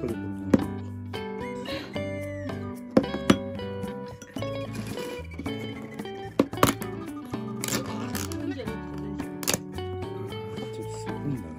かどうか。ちょっとすごいんだな。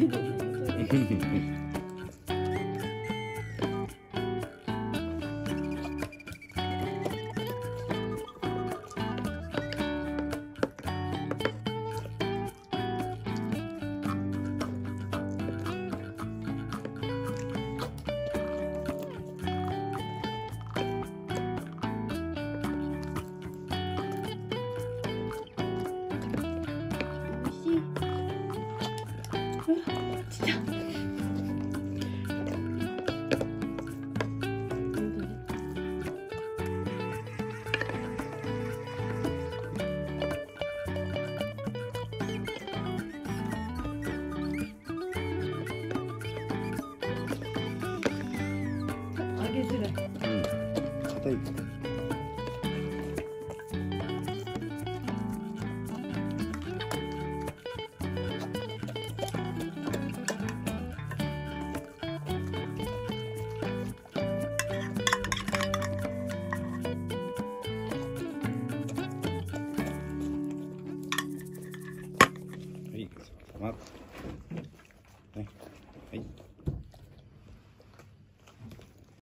Thank you. 揚げづらい。うん。硬い。はい、ね、はい。